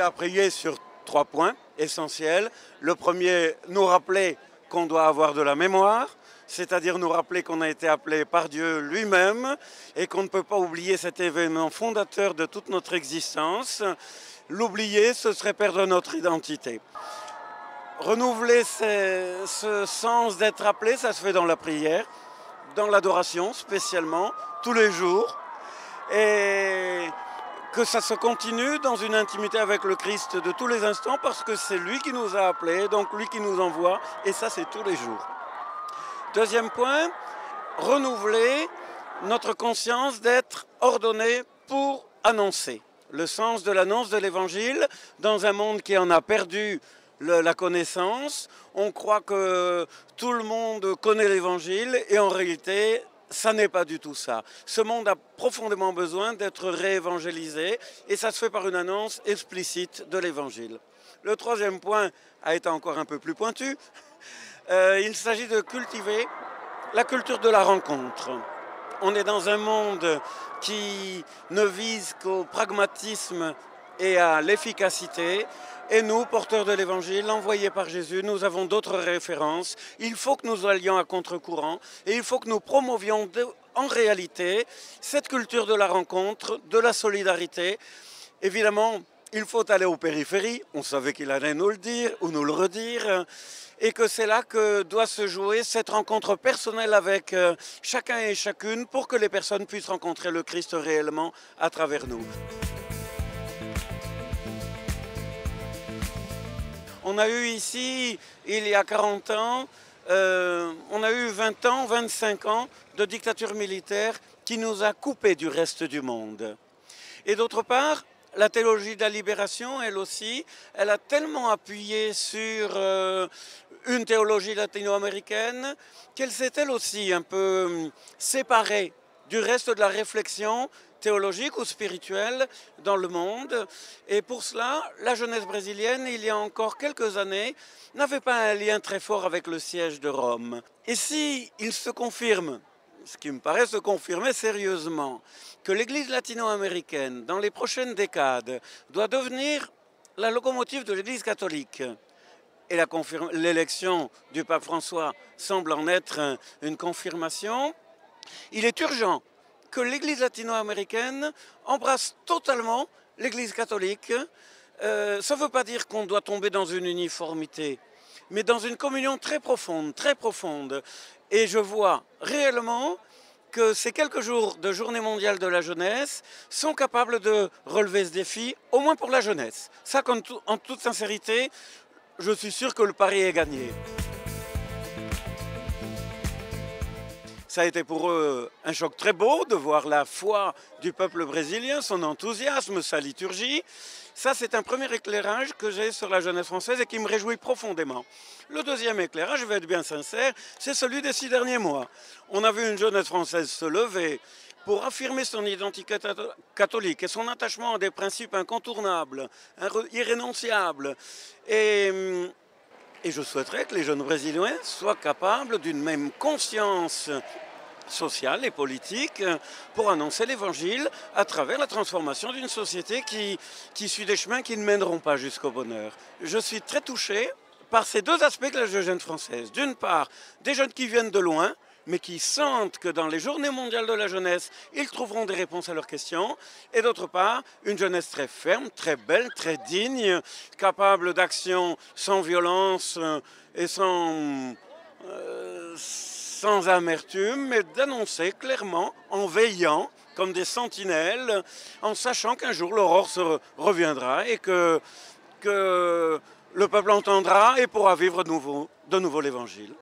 Il a prié sur trois points essentiels. Le premier, nous rappeler qu'on doit avoir de la mémoire, c'est-à-dire nous rappeler qu'on a été appelé par Dieu lui-même et qu'on ne peut pas oublier cet événement fondateur de toute notre existence. L'oublier, ce serait perdre notre identité. Renouveler ce sens d'être appelé, ça se fait dans la prière, dans l'adoration spécialement, tous les jours. Et que ça se continue dans une intimité avec le Christ de tous les instants parce que c'est lui qui nous a appelés, donc lui qui nous envoie, et ça c'est tous les jours. Deuxième point, renouveler notre conscience d'être ordonné pour annoncer. Le sens de l'annonce de l'Évangile dans un monde qui en a perdu la connaissance. On croit que tout le monde connaît l'Évangile et en réalité, ça n'est pas du tout ça. Ce monde a profondément besoin d'être réévangélisé et ça se fait par une annonce explicite de l'Évangile. Le troisième point a été encore un peu plus pointu. Euh, il s'agit de cultiver la culture de la rencontre. On est dans un monde qui ne vise qu'au pragmatisme et à l'efficacité. Et nous, porteurs de l'Évangile, envoyés par Jésus, nous avons d'autres références. Il faut que nous allions à contre-courant et il faut que nous promovions en réalité cette culture de la rencontre, de la solidarité. Évidemment, il faut aller aux périphéries, on savait qu'il allait nous le dire ou nous le redire, et que c'est là que doit se jouer cette rencontre personnelle avec euh, chacun et chacune pour que les personnes puissent rencontrer le Christ réellement à travers nous. On a eu ici, il y a 40 ans, euh, on a eu 20 ans, 25 ans de dictature militaire qui nous a coupés du reste du monde. Et d'autre part, la théologie de la libération, elle aussi, elle a tellement appuyé sur euh, une théologie latino-américaine qu'elle s'est elle aussi un peu hum, séparée du reste de la réflexion théologique ou spirituelle dans le monde. Et pour cela, la jeunesse brésilienne, il y a encore quelques années, n'avait pas un lien très fort avec le siège de Rome. Et si il se confirme ce qui me paraît se confirmer sérieusement, que l'Église latino-américaine, dans les prochaines décades, doit devenir la locomotive de l'Église catholique. Et l'élection du pape François semble en être une confirmation. Il est urgent que l'Église latino-américaine embrasse totalement l'Église catholique. Euh, ça ne veut pas dire qu'on doit tomber dans une uniformité, mais dans une communion très profonde, très profonde. Et je vois réellement que ces quelques jours de journée mondiale de la jeunesse sont capables de relever ce défi, au moins pour la jeunesse. Ça, en toute sincérité, je suis sûr que le pari est gagné. Ça a été pour eux un choc très beau de voir la foi du peuple brésilien, son enthousiasme, sa liturgie. Ça, c'est un premier éclairage que j'ai sur la jeunesse française et qui me réjouit profondément. Le deuxième éclairage, je vais être bien sincère, c'est celui des six derniers mois. On a vu une jeunesse française se lever pour affirmer son identité catholique et son attachement à des principes incontournables, irrénonciables. Et hum, et je souhaiterais que les jeunes Brésiliens soient capables d'une même conscience sociale et politique pour annoncer l'Évangile à travers la transformation d'une société qui, suit des chemins qui ne mèneront pas jusqu'au bonheur. Je suis très touché par ces deux aspects de la jeune française. D'une part, des jeunes qui viennent de loin, mais qui sentent que dans les journées mondiales de la jeunesse, ils trouveront des réponses à leurs questions. Et d'autre part, une jeunesse très ferme, très belle, très digne, capable d'action sans violence euh, et sans, euh, sans amertume, mais d'annoncer clairement, en veillant, comme des sentinelles, en sachant qu'un jour l'aurore se reviendra et que, le peuple entendra et pourra vivre de nouveau l'Évangile.